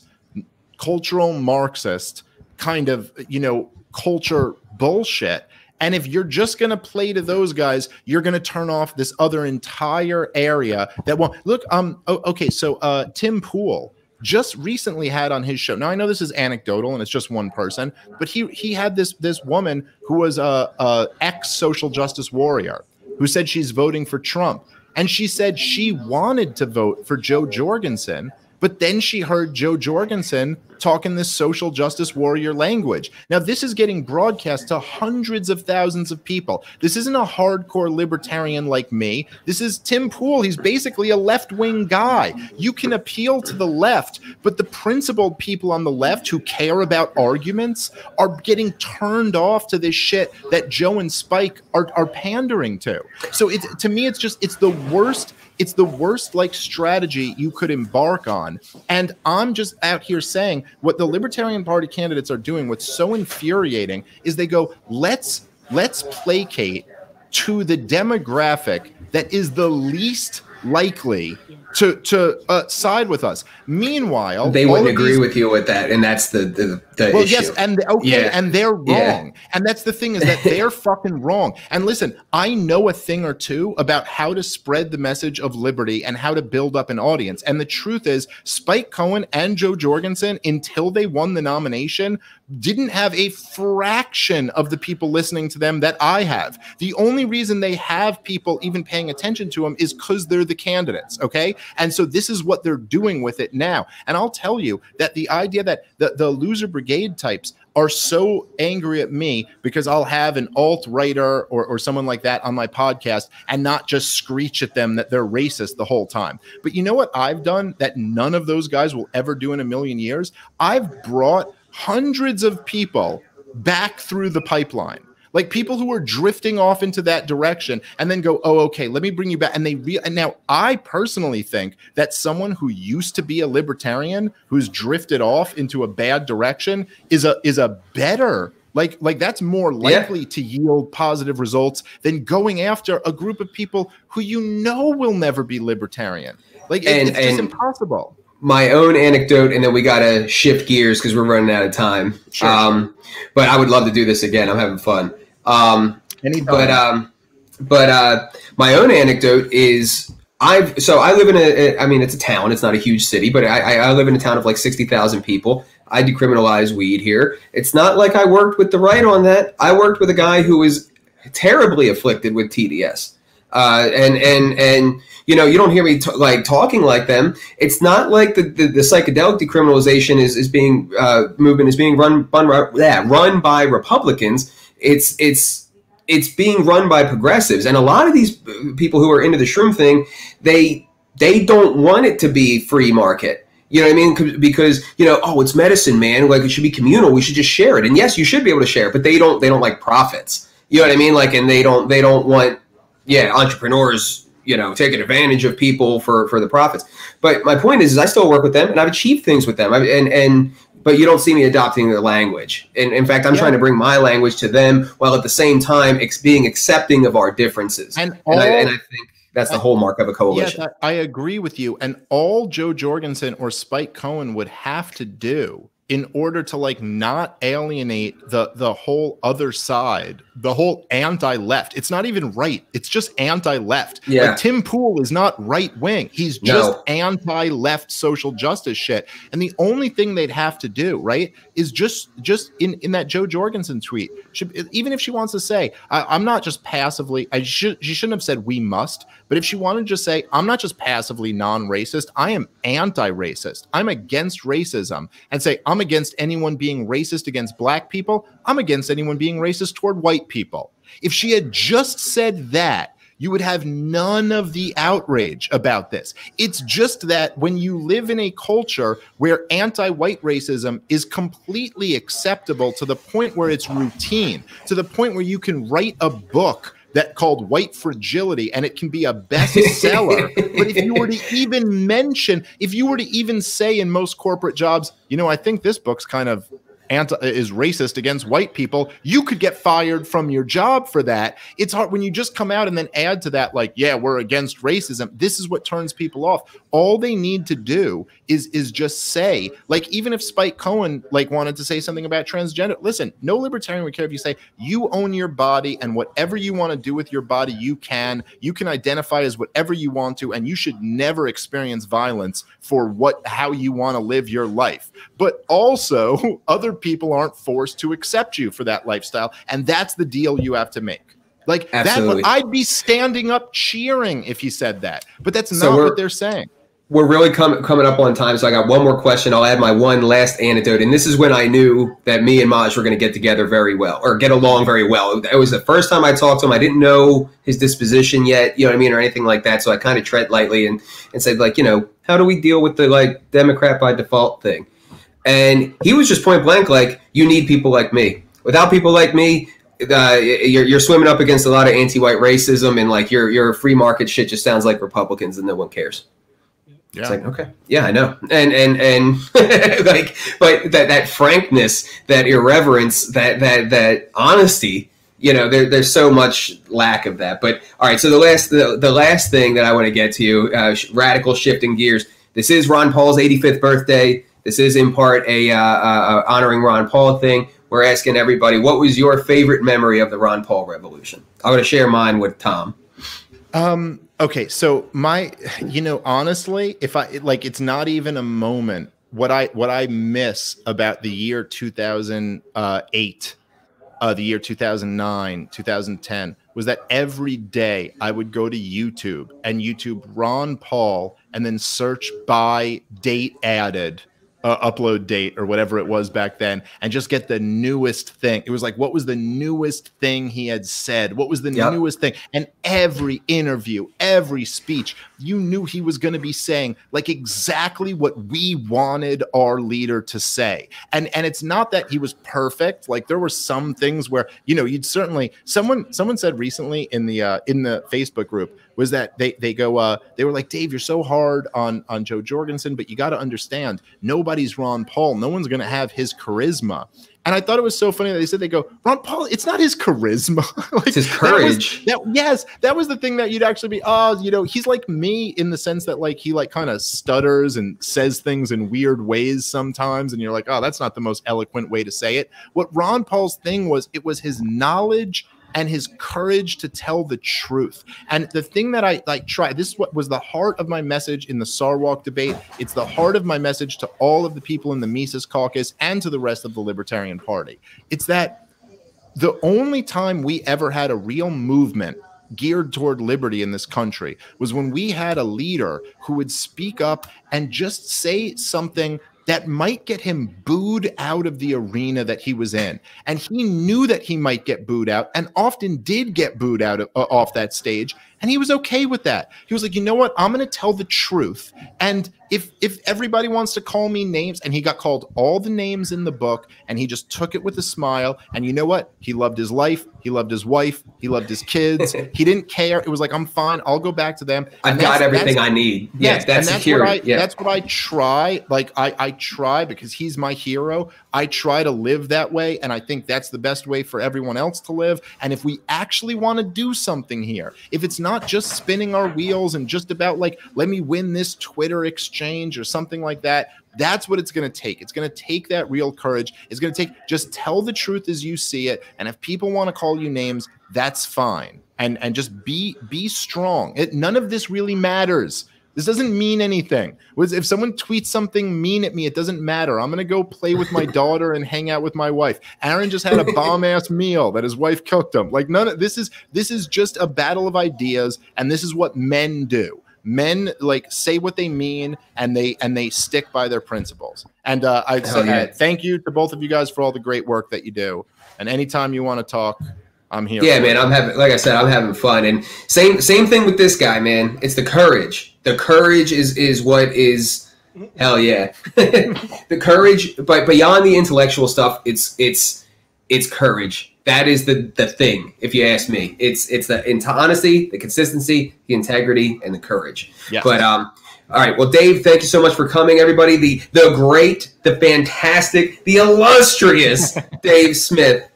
cultural Marxist kind of you know culture bullshit and if you're just going to play to those guys, you're going to turn off this other entire area that won't look. Um. Oh, okay. So, uh, Tim Pool just recently had on his show. Now I know this is anecdotal and it's just one person, but he he had this this woman who was a, a ex social justice warrior who said she's voting for Trump, and she said she wanted to vote for Jo Jorgensen, but then she heard Jo Jorgensen talking this social justice warrior language. Now, this is getting broadcast to hundreds of thousands of people. This isn't a hardcore libertarian like me. This is Tim Pool. He's basically a left wing guy. You can appeal to the left, but the principled people on the left who care about arguments are getting turned off to this shit that Jo and Spike are, are pandering to. So it, to me, it's just, it's the worst it's the worst like strategy you could embark on. And I'm just out here saying what the Libertarian Party candidates are doing, what's so infuriating is they go, let's let's placate to the demographic that is the least likely to to uh, side with us. Meanwhile, they wouldn't agree these, with you with that, and that's the the, the well, issue. yes, and okay, yeah. and they're wrong, yeah. and that's the thing is that they're fucking wrong. And listen, I know a thing or two about how to spread the message of liberty and how to build up an audience. And the truth is, Spike Cohen and Jo Jorgensen, until they won the nomination, didn't have a fraction of the people listening to them that I have. The only reason they have people even paying attention to them is because they're the candidates. Okay. And so this is what they're doing with it now. And I'll tell you that the idea that the, the loser brigade types are so angry at me because I'll have an alt writer or, or someone like that on my podcast and not just screech at them that they're racist the whole time. But you know what I've done that none of those guys will ever do in a million years? I've brought hundreds of people back through the pipeline. Like people who are drifting off into that direction and then go oh okay let me bring you back. And they re- and now i personally think that someone who used to be a libertarian who's drifted off into a bad direction is a is a better like like that's more likely yeah. to yield positive results than going after a group of people who you know will never be libertarian. Like and, it's and just impossible my own anecdote, and then we got to shift gears because we're running out of time. Sure, um, but I would love to do this again. I'm having fun. Um, but um, but uh, my own anecdote is I've so I live in a I mean it's a town. It's not a huge city, but I, I live in a town of like sixty thousand people. I decriminalize weed here. It's not like I worked with the right on that. I worked with a guy who was terribly afflicted with TDS, uh, and and and you know you don't hear me t- like talking like them. It's not like the, the, the psychedelic decriminalization is is being uh, movement is being run run, yeah, run by Republicans it's it's it's being run by progressives, and a lot of these people who are into the shroom thing, they they don't want it to be free market. You know what I mean? Because you know, oh, it's medicine, man. Like it should be communal. We should just share it. And yes, you should be able to share it, but they don't. They don't like profits. You know what I mean? Like, and they don't. They don't want. Yeah, entrepreneurs. You know, taking advantage of people for for the profits. But my point is, is I still work with them, and I've achieved things with them. I, and and but you don't see me adopting their language. And in fact, I'm yeah. trying to bring my language to them while at the same time ex- being accepting of our differences. And, all, and, I, and I think that's the hallmark of a coalition. Yeah, I agree with you. And all Jo Jorgensen or Spike Cohen would have to do in order to like not alienate the the whole other side the whole anti-left. It's not even right. It's just anti-left. Yeah. Like, tim pool is not right wing he's just no. anti-left social justice shit. And the only thing they'd have to do right is just just in in that Jo jorgensen tweet should, even if she wants to say I, am not just passively i should she shouldn't have said we must but if she wanted to just say i'm not just passively non-racist i am anti-racist i'm against racism and say i'm against anyone being racist against black people. I'm against anyone being racist toward white people. If she had just said that, you would have none of the outrage about this. It's just that when you live in a culture where anti white racism is completely acceptable to the point where it's routine, to the point where you can write a book that called White Fragility, and it can be a bestseller. but if you were to even mention, if you were to even say in most corporate jobs, you know, I think this book's kind of anti is racist against white people, you could get fired from your job for that. It's hard when you just come out and then add to that, like, yeah, we're against racism. This is what turns people off. All they need to do is is just say, like, even if Spike Cohen like wanted to say something about transgender, listen, no libertarian would care if you say you own your body and whatever you want to do with your body, you can. You can identify as whatever you want to, and you should never experience violence for what how you want to live your life. But also other people aren't forced to accept you for that lifestyle. And that's the deal you have to make. Like Absolutely. that, I'd be standing up cheering if he said that, but that's so not what they're saying. We're really coming coming up on time, so I got one more question. I'll add my one last anecdote, and this is when I knew that me and Maj were going to get together very well, or get along very well. It was the first time I talked to him. I didn't know his disposition yet, you know what I mean, or anything like that. So I kind of tread lightly and and said, like, you know, how do we deal with the like Democrat by default thing? And he was just point blank like, you need people like me. Without people like me, uh, you're, you're swimming up against a lot of anti-white racism and like your your free market shit just sounds like Republicans and no one cares. Yeah. It's like okay, yeah, I know, and and and like, but that that frankness, that irreverence, that that that honesty, you know, there, there's so much lack of that. But all right, so the last the, the last thing that I want to get to you, uh, radical shifting gears. This is Ron Paul's 85th birthday. This is in part a uh, uh, honoring Ron Paul thing. We're asking everybody, what was your favorite memory of the Ron Paul revolution? I'm going to share mine with Tom. Um. Okay. So my, you know, honestly, if I like, it's not even a moment. What I what I miss about the year 2008 uh, the year 2009, 2010, was that every day I would go to YouTube and YouTube Ron Paul and then search by date added uh, upload date or whatever it was back then and just get the newest thing. It was like, what was the newest thing he had said? What was the yep. newest thing? And every interview, every speech, you knew he was going to be saying like exactly what we wanted our leader to say. And and it's not that he was perfect. Like there were some things where, you know, you'd certainly someone someone said recently in the uh in the Facebook group was that they they go uh they were like Dave you're so hard on on Jo Jorgensen but you got to understand nobody's Ron Paul. No one's going to have his charisma. And I thought it was so funny that they said they go Ron Paul it's not his charisma. Like it's his courage that, was, that, yes that was the thing that you'd actually be oh you know he's like me in the sense that like he like kind of stutters and says things in weird ways sometimes and you're like oh that's not the most eloquent way to say it. What Ron Paul's thing was it was his knowledge and his courage to tell the truth. And the thing that I like try this what was the heart of my message in the Sarwark debate. It's the heart of my message to all of the people in the Mises caucus and to the rest of the Libertarian Party. It's that the only time we ever had a real movement geared toward liberty in this country was when we had a leader who would speak up and just say something that might get him booed out of the arena that he was in. And he knew that he might get booed out and often did get booed out of, uh, off that stage. And he was okay with that. He was like, you know what? I'm going to tell the truth. And if if everybody wants to call me names and he got called all the names in the book and he just took it with a smile. And you know what? He loved his life. He loved his wife. He loved his kids. He didn't care. It was like i'm fine. I'll go back to them. I've got everything i need. Yes that's, that's what i yeah. that's what i try like i i try because he's my hero i try to live that way and i think that's the best way for everyone else to live and if we actually want to do something here if it's not just spinning our wheels and just about like let me win this twitter exchange or something like that. That's what it's going to take. It's going to take that real courage. It's going to take just tell the truth as you see it. And if people want to call you names, that's fine. And and just be be strong. It, none of this really matters. This doesn't mean anything. If someone tweets something mean at me, it doesn't matter. I'm gonna go play with my daughter and hang out with my wife. Aaron just had a bomb ass meal that his wife cooked him. Like none of this is this is just a battle of ideas, and this is what men do men like say what they mean and they and they stick by their principles and uh, i say yeah. thank you to both of you guys for all the great work that you do and anytime you want to talk i'm here yeah man i'm having like i said i'm having fun and same same thing with this guy man it's the courage the courage is is what is hell yeah the courage but beyond the intellectual stuff it's it's it's courage that is the the thing. If you ask me, it's it's the into honesty, the consistency, the integrity, and the courage. Yes. But um, all right. Well, Dave, thank you so much for coming, everybody. The the great, the fantastic, the illustrious Dave Smith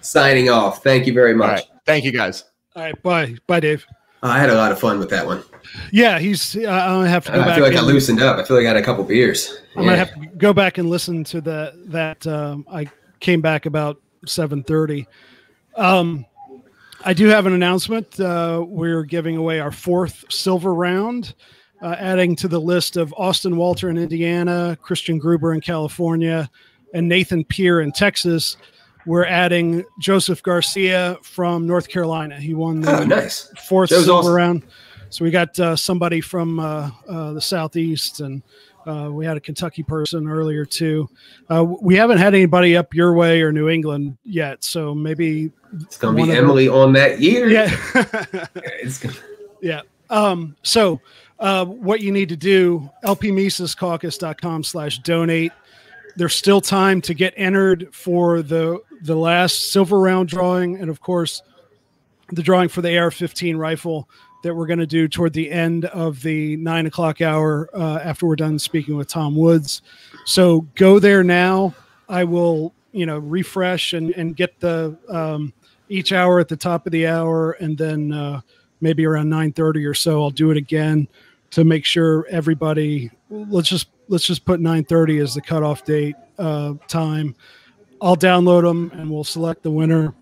signing off. Thank you very much. Thank you, guys. All right. Bye. Bye, Dave. I had a lot of fun with that one. Yeah, he's. Uh, I have to go I feel like I loosened up. I feel like I had a couple beers. I'm yeah. gonna have to go back and listen to the that. Um, I came back about 7:30. Um, I do have an announcement. Uh, we're giving away our fourth silver round, uh, adding to the list of Austin Walter in Indiana, Christian Gruber in California, and Nathan Peer in Texas. We're adding Joseph Garcia from North Carolina. He won the oh, nice. fourth silver awesome. round. So we got uh, somebody from uh, uh, the southeast and uh, we had a Kentucky person earlier too. Uh, we haven't had anybody up your way or New England yet, so maybe it's going to be Emily them. on that year. Yeah, gonna... yeah. Um, so uh, what you need to do, lpmisescaucus.com slash donate. There's still time to get entered for the the last silver round drawing, and of course, the drawing for the AR-15 rifle that we're going to do toward the end of the nine o'clock hour uh, after we're done speaking with Tom Woods. So go there now. I will, you know, refresh and, and get the um, each hour at the top of the hour, and then uh, maybe around 9:30 or so, I'll do it again to make sure everybody. Let's just let's just put 9:30 as the cutoff date uh, time. I'll download them and we'll select the winner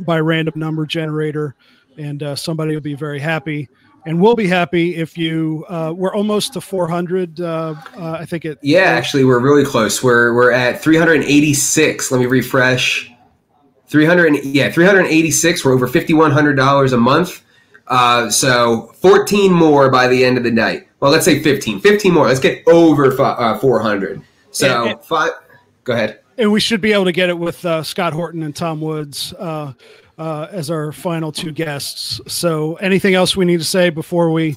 by random number generator, and uh, somebody will be very happy. And we'll be happy if you uh, we're almost to 400 uh, uh, i think it yeah actually we're really close. We're we're at 386 let me refresh. 300 yeah 386 we're over $5100 a month. Uh, so 14 more by the end of the night. Well let's say 15 15 more. Let's get over uh, 400 so and, and, five go ahead and we should be able to get it with uh, scott horton and tom woods uh, as our final two guests. So, anything else we need to say before we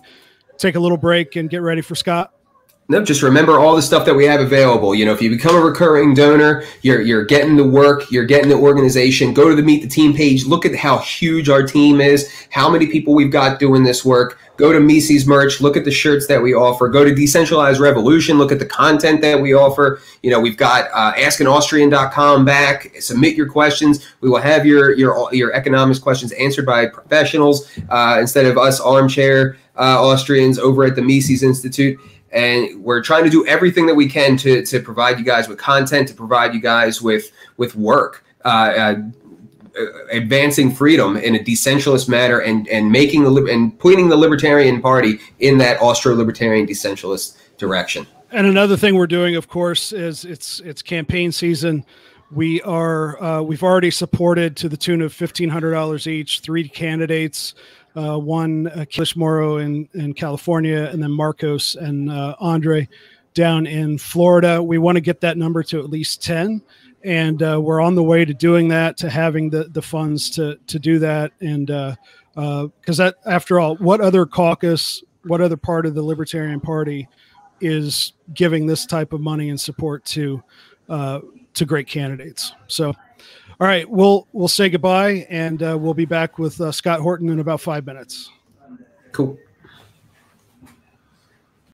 take a little break and get ready for Scott? No, just remember all the stuff that we have available. You know, if you become a recurring donor, you're you're getting the work, you're getting the organization. Go to the Meet the Team page. Look at how huge our team is, how many people we've got doing this work. Go to Mises merch. Look at the shirts that we offer. Go to Decentralized Revolution. Look at the content that we offer. You know, we've got uh, AskAnAustrian.com back. Submit your questions. We will have your your your economics questions answered by professionals uh, instead of us armchair uh, Austrians over at the Mises Institute and we're trying to do everything that we can to to provide you guys with content, to provide you guys with with work. Uh, uh, advancing freedom in a decentralist manner and and making the and pointing the libertarian party in that austro-libertarian decentralist direction and another thing we're doing of course is it's it's campaign season we are uh, we've already supported to the tune of $1500 each three candidates uh, one uh, Kish Moro in, in California, and then Marcos and uh, Andre down in Florida. We want to get that number to at least 10. And uh, we're on the way to doing that, to having the, the funds to, to do that. And because uh, uh, that, after all, what other caucus, what other part of the Libertarian Party is giving this type of money and support to uh, to great candidates? So all right, we'll we'll say goodbye, and uh, we'll be back with uh, Scott Horton in about five minutes. Cool.